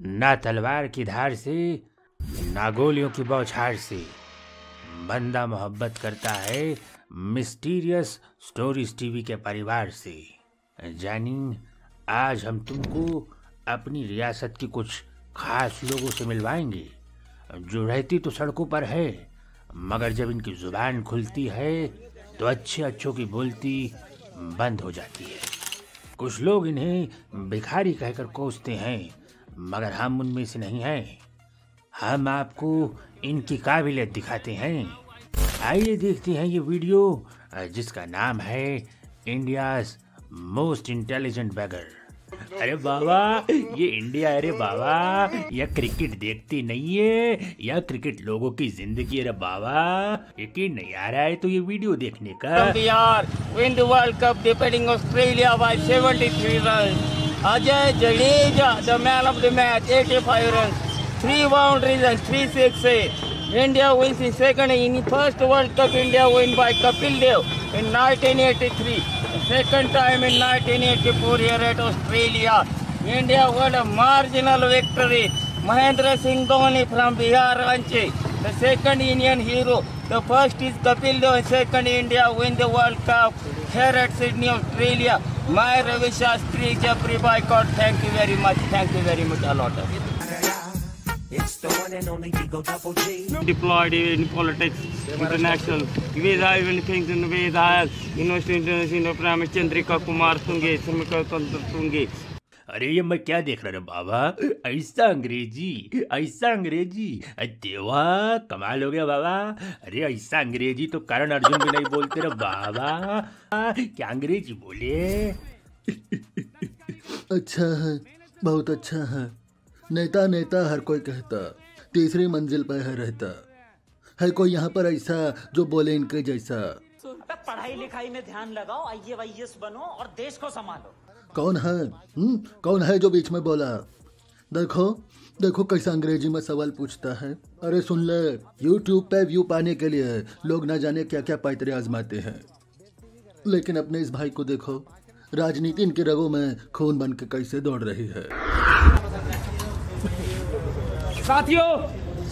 ना तलवार की धार से, ना गोलियों की बौछार से। बंदा मोहब्बत करता है मिस्टीरियस स्टोरीज टीवी के परिवार से। जानी, आज हम तुमको अपनी रियासत की कुछ खास लोगों से मिलवाएँगे, जो रहती तो सड़कों पर है, मगर जब इनकी ज़ुबान खुलती है तो अच्छे अच्छों की बोलती बंद हो जाती है। कुछ लोग इन्हें भिखारी कहकर कोसते हैं मगर हम उनमें से नहीं हैं। हम आपको इनकी काबिलियत दिखाते हैं। आइए देखते हैं ये वीडियो, जिसका नाम है इंडियाज मोस्ट इंटेलिजेंट बैगर। अरे बाबा, ये इंडिया, अरे बाबा, यह क्रिकेट देखती नहीं है, यह क्रिकेट लोगों की ज़िंदगी अरे बाबा। यकीन नहीं आ रहा है तो ये वीडियो देखने का। Hour win the World Cup defeating Australia by 73 runs. Ajay Jadeja, the man of the match, 85 runs, three boundaries and three sixes. India wins in second in first World Cup. India win by Kapil Dev in 1983. Second time in 1984 here at Australia. India won a marginal victory. Mahendra Singh Dhoni from Bihar Ranchi, the second Indian hero. The first is Kapil Dev, second India win the World Cup here at Sydney, Australia. मैं रवि शास्त्री जपरी Thank you very much. Much thank you very much a lot Deployed in politics, international, with I even things in with I, University International, Prime Chandrika Kumar Sungi, Samika Tantra अरे ये मैं क्या देख रहा हूँ बाबा? ऐसा अंग्रेज़ी ऐसा अंग्रेज़ी। अरे देवा कमाल हो गया बाबा। अरे ऐसा अंग्रेज़ी तो करण अर्जुन भी नहीं बोलते रहे बाबा। क्या अंग्रेज़ी बोले? अच्छा है बहुत अच्छा है। नेता नेता हर कोई कहता तीसरी मंजिल पर है रहता। है कोई यहाँ पर ऐसा जो बोले इनके जैसा। पढ़ाई लिखाई में ध्यान लगाओ आई वाई बनो और देश को संभालो। कौन है? हुँ? कौन है जो बीच में बोला? देखो देखो कैसा अंग्रेज़ी में सवाल पूछता है। अरे सुन ले यूट्यूब पे व्यू पाने के लिए लोग ना जाने क्या क्या पैतरे आजमाते हैं। लेकिन अपने इस भाई को देखो, राजनीति इनके रगों में खून बन के कैसे दौड़ रही है। साथियों,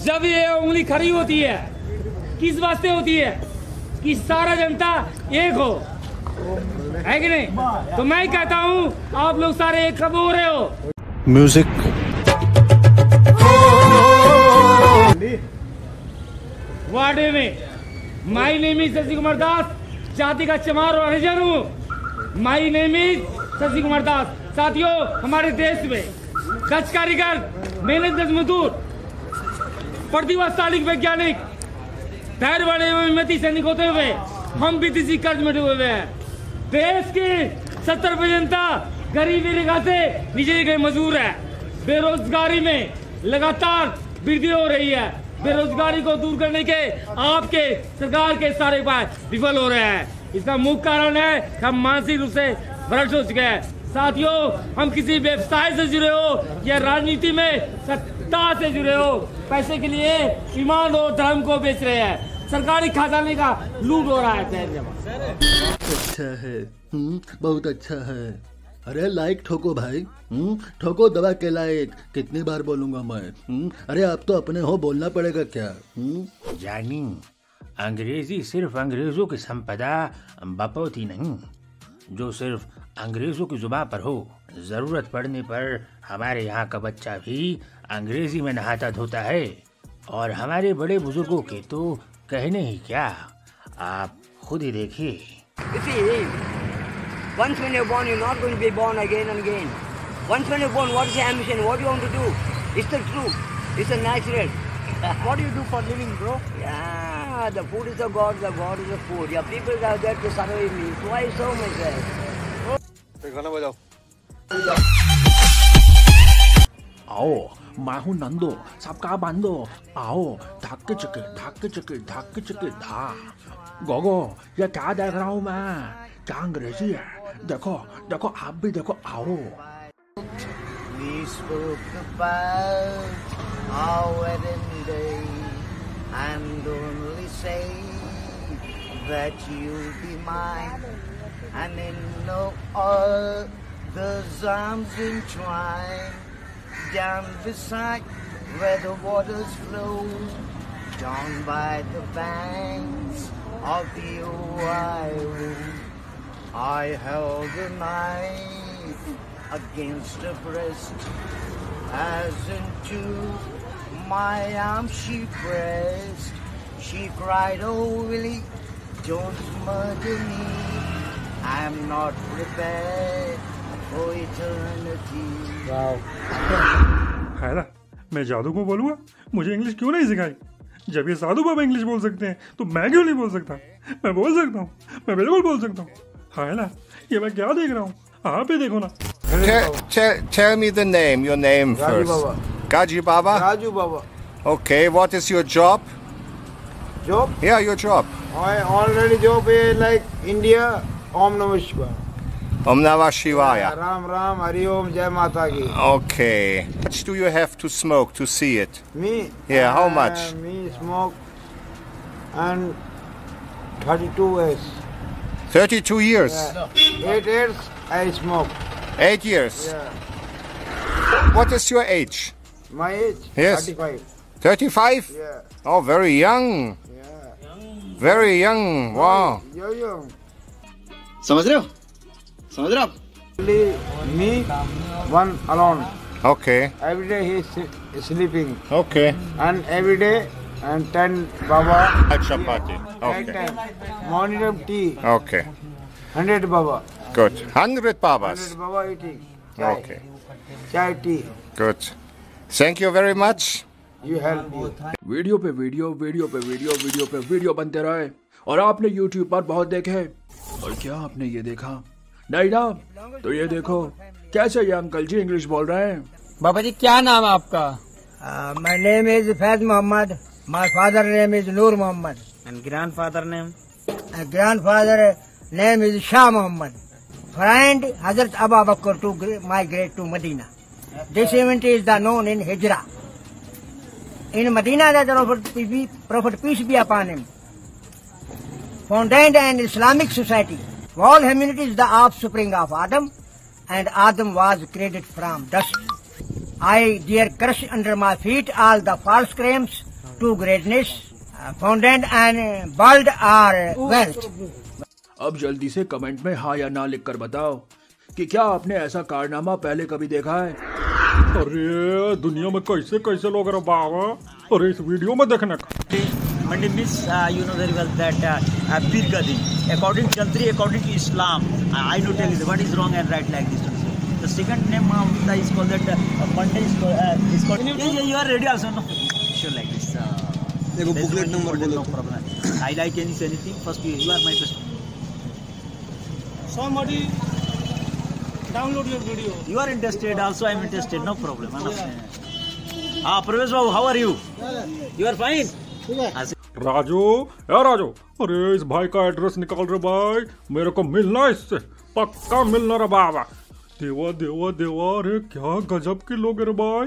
जब ये उंगली खड़ी होती है, किस वास्ते होती है कि सारा जनता एक हो? है कि नहीं? तो मैं कहता हूँ आप लोग सारे एक कब हो रहे हो। म्यूज़िक वार्डे में my name is Shashi Kumar Das जाति का चमार और हरिजन हूँ। My name is Shashi Kumar Das. साथियों हमारे देश में दक्ष कारीगर मेहनत दस मजदूर प्रतिभाशाली वैज्ञानिक धैर्य वाले सैनिक होते हुए हम भी किसी कर्ज में डूबे हुए हैं। देश की सत्तर जनता गरीबी रेखा से नीचे गए मजदूर है। बेरोजगारी में लगातार वृद्धि हो रही है। बेरोजगारी को दूर करने के आपके सरकार के सारे उपाय विफल हो रहे हैं। इसका मुख्य कारण है हम मानसिक रूप से भ्रष्ट हो चुके हैं। साथियों, हम किसी व्यवसाय से जुड़े हो या राजनीति में सत्ता से जुड़े हो, पैसे के लिए ईमान और धर्म को बेच रहे हैं। सरकारी खजाने का लूट हो रहा है शहर जमा। अच्छा है हम्म, बहुत अच्छा है। अरे लाइक ठोको भाई हम्म, ठोको दवा के लायक कितनी बार बोलूँगा मैं हम्म, अरे आप तो अपने हो बोलना पड़ेगा क्या हम्म? जानी अंग्रेज़ी सिर्फ़ अंग्रेज़ों की संपदा बपौती नहीं। जो सिर्फ़ अंग्रेज़ों की ज़ुबान पर हो ज़रूरत पड़ने पर हमारे यहाँ का बच्चा भी अंग्रेज़ी में नहाता धोता है। और हमारे बड़े बुज़ुर्गों के तो कहने ही क्या आप खुद ही देखिए You see, once when you're born, you're not going to be born again and again. Once when you're born, what is your ambition? What do you want to do? It's the truth. It's the natural. what do you do for living bro Yeah, the food is the God, the God is the food. Your people are there to survive me. So why so much there? आओ मैं हूँ नंदो सबका बंदो आओ धक्के चके धक्के चके धक्के चके धा गोगो ये क्या देख रहा हूँ मैं क्या अंग्रेजी है देखो देखो आप भी देखो आओ We spoke about our wedding day and only say that you'll be mine and in no others arms entwined down beside where the waters flow, down by the banks of the Ohio. I held a knife against her breast, as into my arms she pressed. She cried, Oh, Willie, don't murder me. I'm not prepared for eternity. है ना मैं जादू को बोलूँगा मुझे English क्यों नहीं सिखाई जब ये साधु बाबा इंग्लिश बोल सकते हैं तो मैं क्यों नहीं बोल सकता मैं बोल सकता हूँ मैं बिल्कुल बोल सकता हूँ है ना ये मैं क्या देख रहा हूँ आप ही देखो ना Tell, me the name, your name Raju first. Baba. Gaji Baba? Raju Baba. Okay, what is your job? Job? Yeah, your job. I already job is like India. Om Namah Shivaya. Om Namah Shivaya. Ram Ram Hari Om Jai Mata Ki. Okay. How much do you have to smoke to see it? Me? Yeah, how uh, much? Me smoke and 32 years. 32 years. Yeah. Eight years I smoke. Eight years. Yeah. What is your age? My age? Yes. 35. 35? Yeah. Oh, very young. Very young. Wow. Yo yo. समझ रहे हो समझ रहे okay every he sleeping okay and every and ten बाबा अच्छा party okay morning of tea okay hundred Baba good hundred Baba okay chai tea good thank you very much you help video पे video video पे video video पे video बनते रहे। और आपने YouTube पर बहुत देखे और क्या आपने ये देखा? नहीं ना? तो ये देखो कैसे ये अंकल जी इंग्लिश बोल रहे हैं? बाबा जी क्या नाम है आपका? My name is Faiz Mohammad my father name is Noor Mohammad and grandfather name grandfather name is Shah Mohammad friend Hazrat Abu Bakr to my great to Medina this event is the known in Hijra in Medina the prophet peace be upon in and Islamic society an Islamic. All humanity is the offspring of Adam, and Adam was created from dust. I dare crush under my feet all the false claims to greatness, uh, founded and bald or wealth. अब जल्दी से comment में हाँ या ना लिख कर बताओ कि क्या आपने ऐसा कारनामा पहले कभी देखा है अरे दुनिया में कैसे कैसे लोग रहे बाबा अरे इस वीडियो में देखने का Mandi means uh, you know very well that uh, uh, Pir Gadi. According to country, according to Islam, uh, I know tell you what is wrong and right like this. The second name of the is called that uh, Monday is called, uh, is called yeah, yeah, you are ready also no? Sure like this. Uh, देखो there's booklet one number important बोलो। no problem. I like any anything. First you, you are my first. Somebody download your video. You are interested also. I am interested. No problem. Understand? Ah, Pravesh Babu, how are you? You are fine. I Raju यार राजू अरे इस भाई का address निकाल रहे भाई। मेरे को मिलना इससे पक्का मिलना रे बाबा। देवा देवा देवा अरे क्या गजब के लोग हैं रे भाई।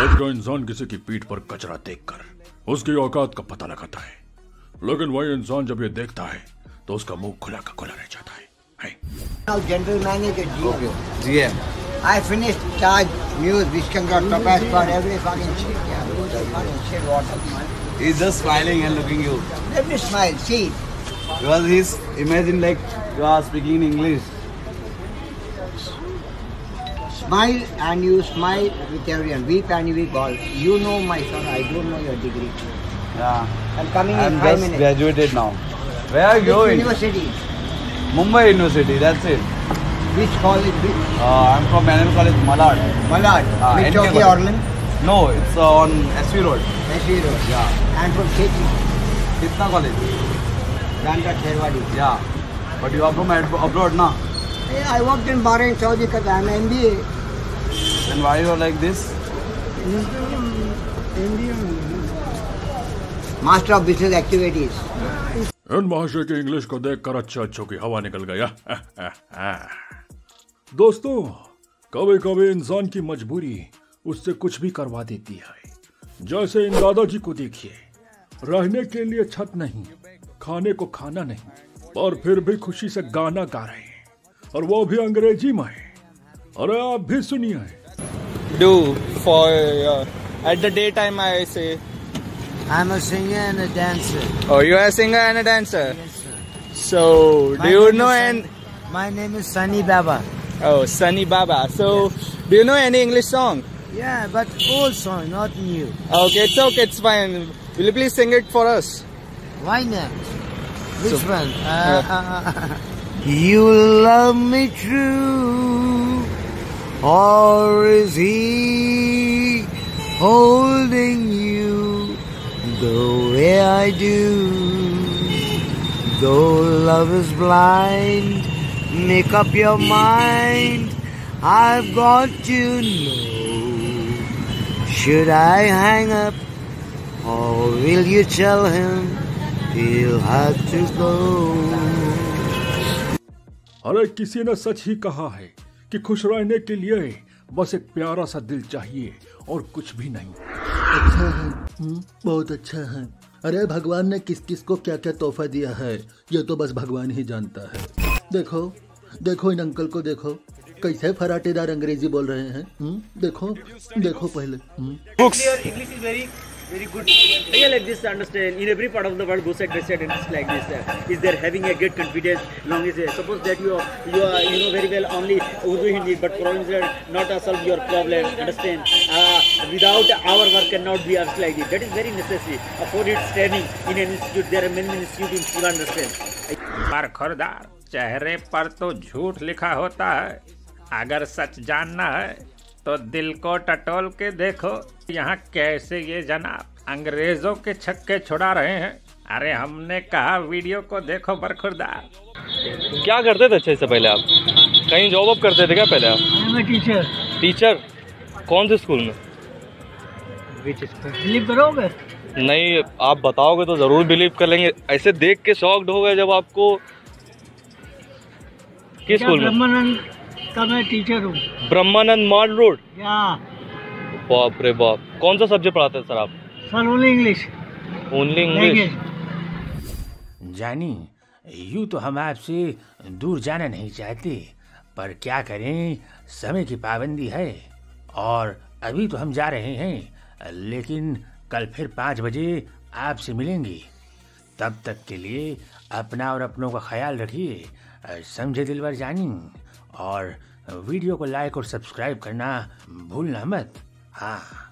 आज का इंसान किसी की पीठ पर कचरा देखकर उसकी औकात का पता लगाता है। लेकिन वही इंसान जब ये देखता है तो उसका मुँह खुला का खुला रह जाता है। Now, general manager GM. GM. I finished Taj News, Vishkankar Tapas for every fucking shit. Yeah, fucking shit water. He's just smiling and looking you. Let me smile, see. Because he's imagine like you are speaking in English. Smile and you smile with everyone. Weep and you weep all. You know my son, I don't know your degree. Yeah. I'm coming I'm in five minutes. graduated now. Where are you going? university? Mumbai University, that's it. Which college? Which? Uh, I'm from Manual College, Malad. Malad. Uh, Which Chowki College. Orland? No, it's uh, on SV Road. SV Road. Yeah. And from Kheti. Kitna College? Ganta Kherwadi. Yeah. But you are from ad- abroad, na? Yeah, I worked in Bahrain, Saudi because I'm MBA. Then why you are like this? Master of Business Activities. इन महाशय की English को देखकर अच्छा अच्छों की हवा निकल गया दोस्तों कभी कभी इंसान की मजबूरी उससे कुछ भी करवा देती है। जैसे इन दादाजी को देखिए रहने के लिए छत नहीं खाने को खाना नहीं और फिर भी खुशी से गाना गा रहे हैं और वो भी अंग्रेज़ी में अरे आप भी सुनिए। Do for at the time I say I am a singer and a dancer oh you are a singer and a dancer so do you know and my name is Sunny Baba oh Sunny Baba? So, do you know any English song? Yeah, but old song, not new. Okay, it's okay, it's fine. Will you please sing it for us? Why not? Which So- one? Uh, yeah. Uh, uh, uh, you love me true, or is he holding you the way I do? Though love is blind, make up your mind. I've got to know. Should I hang up, or will you tell him he'll have to go? अरे किसी ने सच ही कहा है कि खुश रहने के लिए बस एक प्यारा सा दिल चाहिए और कुछ भी नहीं अच्छा है हम्म, बहुत अच्छा है अरे भगवान ने किस किस को क्या क्या तोहफा दिया है ये तो बस भगवान ही जानता है देखो देखो इन अंकल को देखो कैसे फराटेदार अंग्रेज़ी बोल रहे हैं हम्म, देखो देखो पहले हम्म। English is very, very good. Yeah, like this, understand. In every part of the world, go side by and it's like this. Uh, is there having a great confidence? Long as uh, suppose that you are, you are, you know very well only Urdu Hindi, but problems are not uh, solve your problem. Understand? Uh, without our work cannot be us like this. That is very necessary. Uh, for its training in an institute, there are many institutes in school. Understand? बरखुरदार चेहरे पर तो झूठ लिखा होता है। अगर सच जानना है तो दिल को टटोल के देखो यहाँ कैसे ये जनाब अंग्रेज़ों के छक्के छुड़ा रहे हैं। अरे हमने कहा वीडियो को देखो बरखुरदार। क्या करते थे अच्छे से पहले आप? कहीं जॉब वॉब करते थे क्या पहले आप? a टीचर कौन से स्कूल में? बिलीव करोगे? नहीं आप बताओगे तो ज़रूर बिलीव कर लेंगे। ऐसे देख के शॉक्ड हो गए जब आपको किस स्कूल में? ब्रह्मानंद का मैं टीचर हूँ। ब्रह्मानंद माल रोड। बाप रे बाप। कौन सा सब्जेक्ट पढ़ाते हैं सर आप? Sir only English only English जानी यूँ तो हम आपसे दूर जाना नहीं चाहते पर क्या करें समय की पाबंदी है और अभी तो हम जा रहे हैं लेकिन कल फिर पाँच बजे आपसे मिलेंगे। तब तक के लिए अपना और अपनों का ख्याल रखिए समझे दिलवर जानी। और वीडियो को लाइक और सब्सक्राइब करना भूलना मत। हाँ।